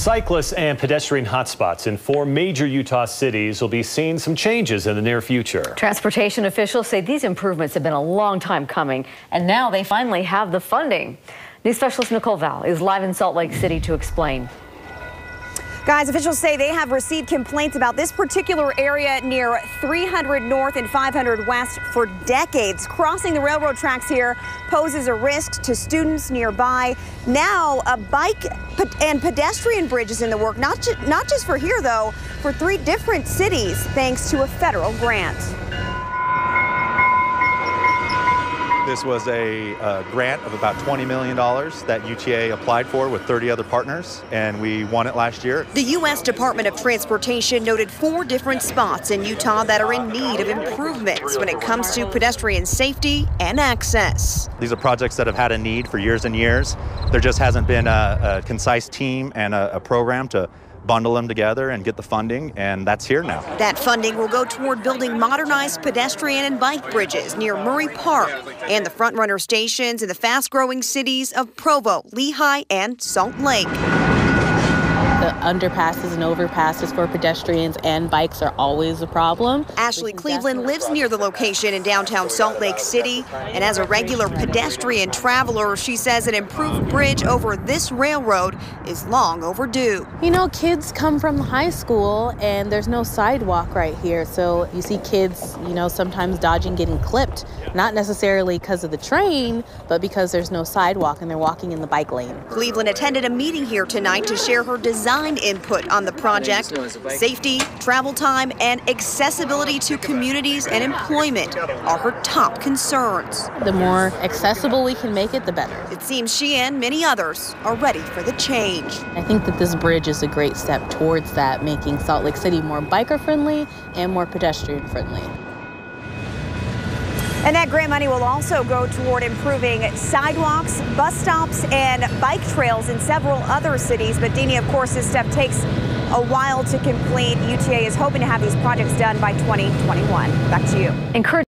Cyclists and pedestrian hotspots in four major Utah cities will be seeing some changes in the near future. Transportation officials say these improvements have been a long time coming, and now they finally have the funding. News specialist Nicole Vowell is live in Salt Lake City to explain. Guys, officials say they have received complaints about this particular area near 300 North and 500 West for decades. Crossing the railroad tracks here poses a risk to students nearby. Now, a bike and pedestrian bridge is in the work, not, ju not just for here, though, for three different cities, thanks to a federal grant. This was a uh, grant of about $20 million that UTA applied for with 30 other partners, and we won it last year. The U.S. Department of Transportation noted four different spots in Utah that are in need of improvements when it comes to pedestrian safety and access. These are projects that have had a need for years and years. There just hasn't been a, a concise team and a, a program to bundle them together and get the funding, and that's here now. That funding will go toward building modernized pedestrian and bike bridges near Murray Park and the FrontRunner stations in the fast-growing cities of Provo, Lehi, and Salt Lake the underpasses and overpasses for pedestrians and bikes are always a problem. Ashley Cleveland lives near the location in downtown Salt Lake City, and as a regular pedestrian traveler, she says an improved bridge over this railroad is long overdue. You know, kids come from high school and there's no sidewalk right here, so you see kids, you know, sometimes dodging getting clipped, not necessarily because of the train, but because there's no sidewalk and they're walking in the bike lane. Cleveland attended a meeting here tonight to share her design design input on the project. Safety, travel time, and accessibility to communities and employment are her top concerns. The more accessible we can make it, the better. It seems she and many others are ready for the change. I think that this bridge is a great step towards that, making Salt Lake City more biker friendly and more pedestrian friendly. And that grant money will also go toward improving sidewalks, bus stops, and bike trails in several other cities. But Deanie, of course, this step takes a while to complete. UTA is hoping to have these projects done by 2021. Back to you. Encourage